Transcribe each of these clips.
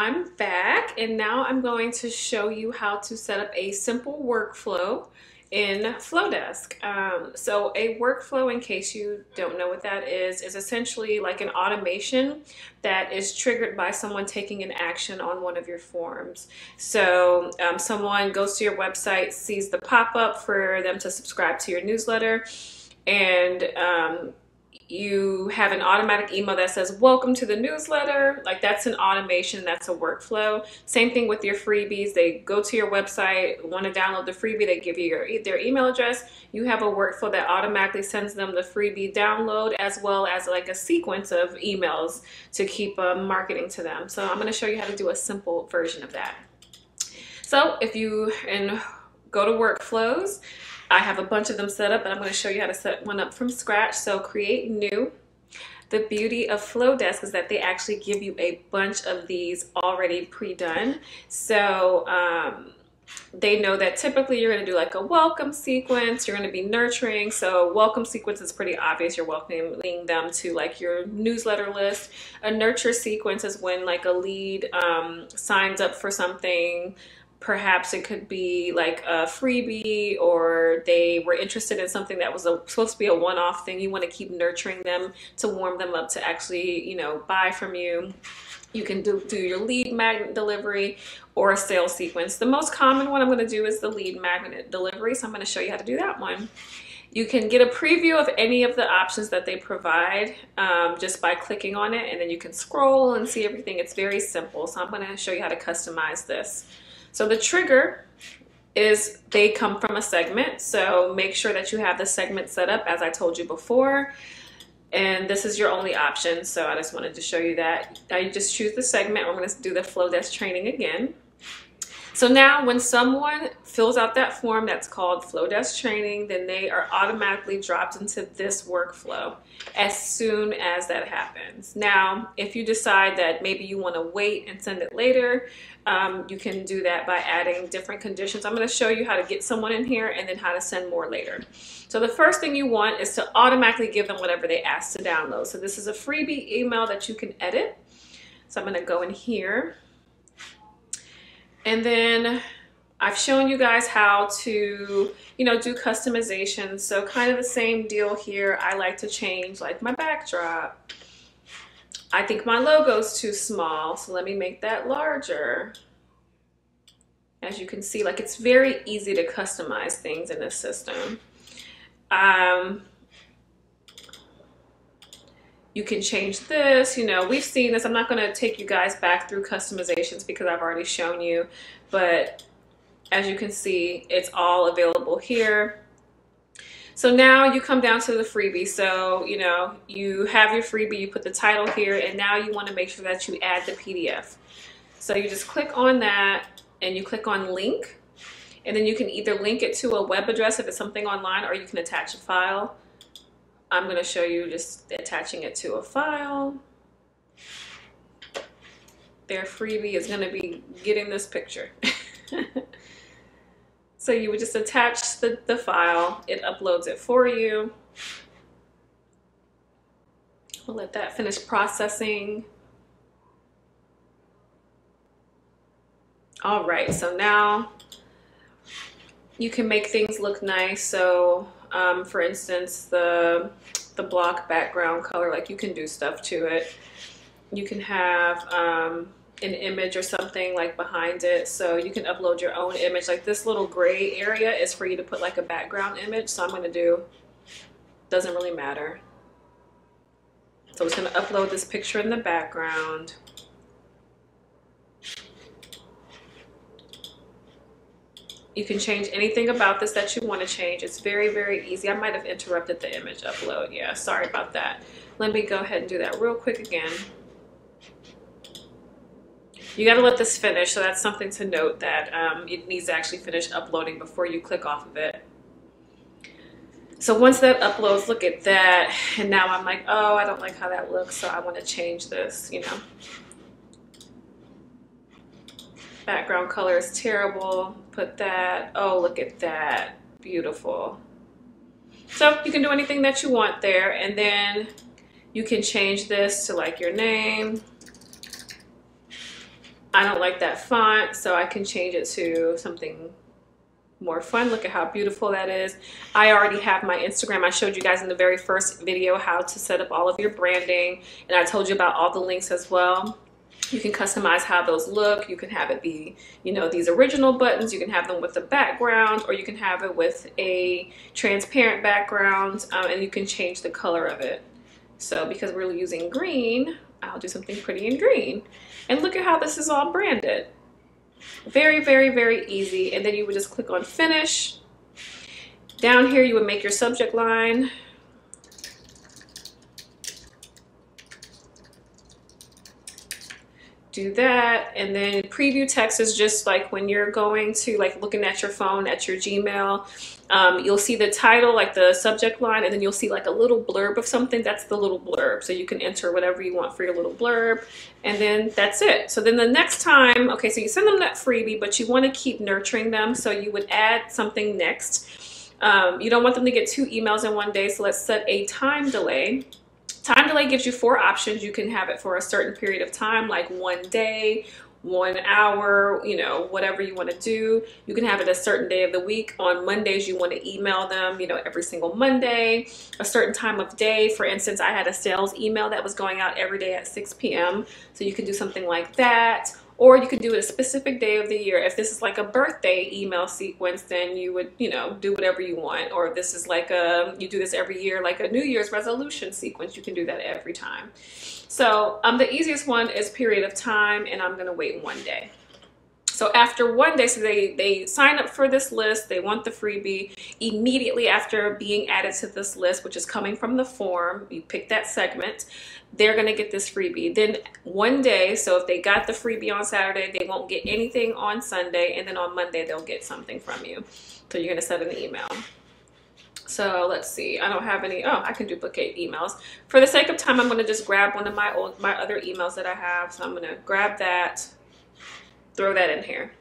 I'm back and now I'm going to show you how to set up a simple workflow in Flodesk. Um, so a workflow, in case you don't know what that is, is essentially like an automation that is triggered by someone taking an action on one of your forms. So um, someone goes to your website, sees the pop-up for them to subscribe to your newsletter, and um, you have an automatic email that says welcome to the newsletter. Like that's an automation that's a workflow. Same thing with your freebies. They go to your website want to download the freebie they give you your their email address. You have a workflow that automatically sends them the freebie download as well as like a sequence of emails to keep uh, marketing to them. So i'm going to show you how to do a simple version of that. So if you and go to workflows I have a bunch of them set up, but I'm going to show you how to set one up from scratch. So create new. The beauty of Flodesk is that they actually give you a bunch of these already pre-done. So um, they know that typically you're going to do like a welcome sequence you're going to be nurturing so welcome sequence is pretty obvious you're welcoming them to like your newsletter list a nurture sequence is when like a lead um, signs up for something perhaps it could be like a freebie or they were interested in something that was a, supposed to be a one-off thing you want to keep nurturing them to warm them up to actually you know buy from you you can do, do your lead magnet delivery or a sales sequence the most common one i'm going to do is the lead magnet delivery so i'm going to show you how to do that one you can get a preview of any of the options that they provide um, just by clicking on it and then you can scroll and see everything. It's very simple. So I'm going to show you how to customize this. So the trigger is they come from a segment. So make sure that you have the segment set up as I told you before. And this is your only option. So I just wanted to show you that. Now you just choose the segment. We're going to do the Flodesk training again. So now when someone fills out that form that's called Flodesk training, then they are automatically dropped into this workflow as soon as that happens. Now, if you decide that maybe you want to wait and send it later, um, you can do that by adding different conditions. I'm going to show you how to get someone in here and then how to send more later. So the first thing you want is to automatically give them whatever they ask to download. So this is a freebie email that you can edit. So I'm going to go in here and then I've shown you guys how to, you know, do customization. So kind of the same deal here. I like to change like my backdrop. I think my logo's too small, so let me make that larger. As you can see, like it's very easy to customize things in this system. Um, you can change this, you know, we've seen this. I'm not going to take you guys back through customizations because I've already shown you, but as you can see, it's all available here. So now you come down to the freebie. So, you know, you have your freebie, you put the title here, and now you want to make sure that you add the PDF. So you just click on that and you click on link. And then you can either link it to a web address if it's something online or you can attach a file. I'm going to show you just attaching it to a file. Their freebie is going to be getting this picture. so you would just attach the, the file. It uploads it for you. We'll let that finish processing. All right, so now you can make things look nice. So um, for instance, the, the block background color, like you can do stuff to it. You can have um, an image or something like behind it. So you can upload your own image. Like this little gray area is for you to put like a background image. So I'm going to do, doesn't really matter. So I'm just going to upload this picture in the background. You can change anything about this that you want to change. It's very, very easy. I might have interrupted the image upload. Yeah, sorry about that. Let me go ahead and do that real quick again. You got to let this finish, so that's something to note that um, it needs to actually finish uploading before you click off of it. So once that uploads, look at that. And now I'm like, oh, I don't like how that looks, so I want to change this, you know. Background color is terrible. Put that. Oh, look at that. Beautiful. So you can do anything that you want there. And then you can change this to like your name. I don't like that font, so I can change it to something more fun. Look at how beautiful that is. I already have my Instagram. I showed you guys in the very first video how to set up all of your branding, and I told you about all the links as well. You can customize how those look. You can have it be, you know, these original buttons. You can have them with a background or you can have it with a transparent background um, and you can change the color of it. So because we're using green, I'll do something pretty in green. And look at how this is all branded. Very, very, very easy. And then you would just click on finish. Down here, you would make your subject line. do that and then preview text is just like when you're going to like looking at your phone at your Gmail um, you'll see the title like the subject line and then you'll see like a little blurb of something. That's the little blurb. So you can enter whatever you want for your little blurb. And then that's it. So then the next time okay so you send them that freebie but you want to keep nurturing them. So you would add something next. Um, you don't want them to get two emails in one day. So let's set a time delay. Time delay gives you four options. You can have it for a certain period of time, like one day, one hour, you know, whatever you want to do. You can have it a certain day of the week. On Mondays, you want to email them, you know, every single Monday, a certain time of day. For instance, I had a sales email that was going out every day at 6 p.m. So you can do something like that or you could do it a specific day of the year. If this is like a birthday email sequence, then you would, you know, do whatever you want. Or if this is like a, you do this every year, like a New Year's resolution sequence, you can do that every time. So um, the easiest one is period of time, and I'm gonna wait one day. So after one day, so they, they sign up for this list, they want the freebie. Immediately after being added to this list, which is coming from the form, you pick that segment, they're gonna get this freebie. Then one day, so if they got the freebie on Saturday, they won't get anything on Sunday, and then on Monday, they'll get something from you. So you're gonna send an email. So let's see, I don't have any, oh, I can duplicate emails. For the sake of time, I'm gonna just grab one of my old, my other emails that I have. So I'm gonna grab that, throw that in here.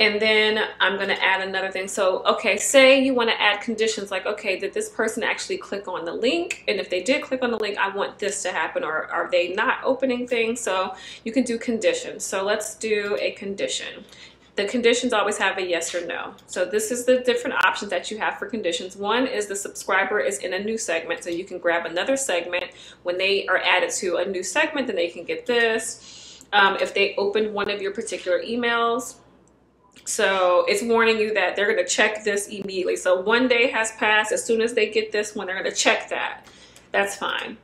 And then I'm going to add another thing. So, okay, say you want to add conditions like, okay, did this person actually click on the link? And if they did click on the link, I want this to happen. Or are they not opening things? So you can do conditions. So let's do a condition. The conditions always have a yes or no. So this is the different options that you have for conditions. One is the subscriber is in a new segment. So you can grab another segment. When they are added to a new segment, then they can get this um, if they opened one of your particular emails. So it's warning you that they're going to check this immediately. So one day has passed. As soon as they get this one, they're going to check that. That's fine.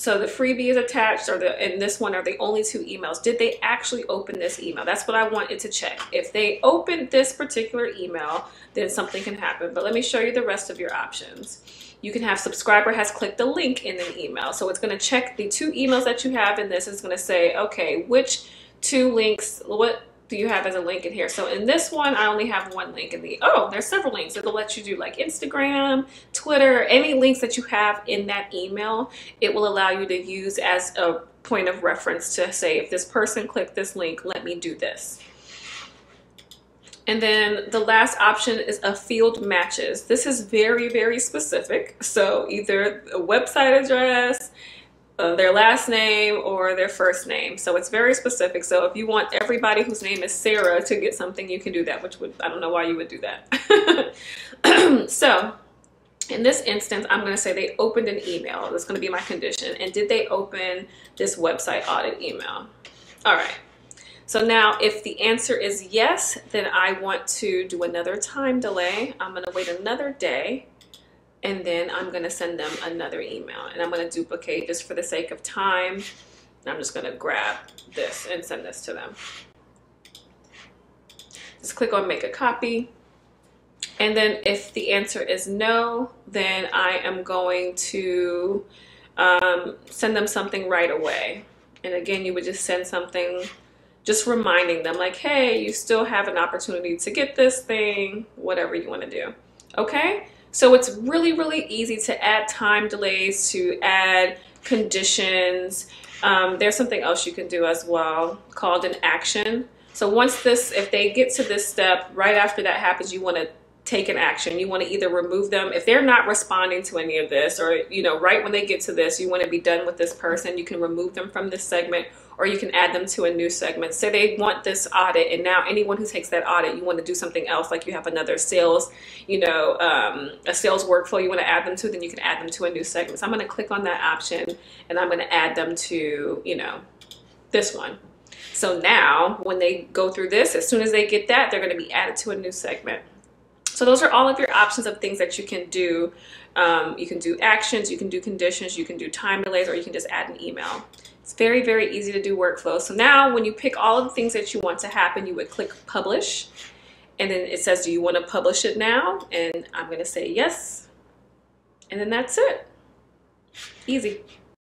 So the freebie is attached, or the and this one are the only two emails. Did they actually open this email? That's what I wanted to check. If they opened this particular email, then something can happen. But let me show you the rest of your options you can have subscriber has clicked the link in an email. So it's going to check the two emails that you have in this. It's going to say, okay, which two links, what do you have as a link in here? So in this one, I only have one link in the, oh, there's several links. It'll let you do like Instagram, Twitter, any links that you have in that email, it will allow you to use as a point of reference to say, if this person clicked this link, let me do this. And then the last option is a field matches. This is very, very specific. So either a website address, uh, their last name, or their first name. So it's very specific. So if you want everybody whose name is Sarah to get something, you can do that, which would, I don't know why you would do that. so in this instance, I'm going to say they opened an email. That's going to be my condition. And did they open this website audit email? All right. So now if the answer is yes, then I want to do another time delay. I'm gonna wait another day and then I'm gonna send them another email and I'm gonna duplicate just for the sake of time. I'm just gonna grab this and send this to them. Just click on make a copy. And then if the answer is no, then I am going to um, send them something right away. And again, you would just send something just reminding them like, hey, you still have an opportunity to get this thing, whatever you want to do. Okay? So it's really, really easy to add time delays, to add conditions. Um, there's something else you can do as well called an action. So once this, if they get to this step, right after that happens, you want to take an action. You want to either remove them if they're not responding to any of this, or you know, right when they get to this, you want to be done with this person. You can remove them from this segment, or you can add them to a new segment. Say they want this audit, and now anyone who takes that audit, you want to do something else, like you have another sales, you know, um, a sales workflow you want to add them to, then you can add them to a new segment. So I'm going to click on that option, and I'm going to add them to, you know, this one. So now when they go through this, as soon as they get that, they're going to be added to a new segment. So those are all of your options of things that you can do. Um, you can do actions, you can do conditions, you can do time delays, or you can just add an email. It's very, very easy to do workflow. So now when you pick all of the things that you want to happen, you would click publish. And then it says, do you want to publish it now? And I'm going to say yes. And then that's it. Easy.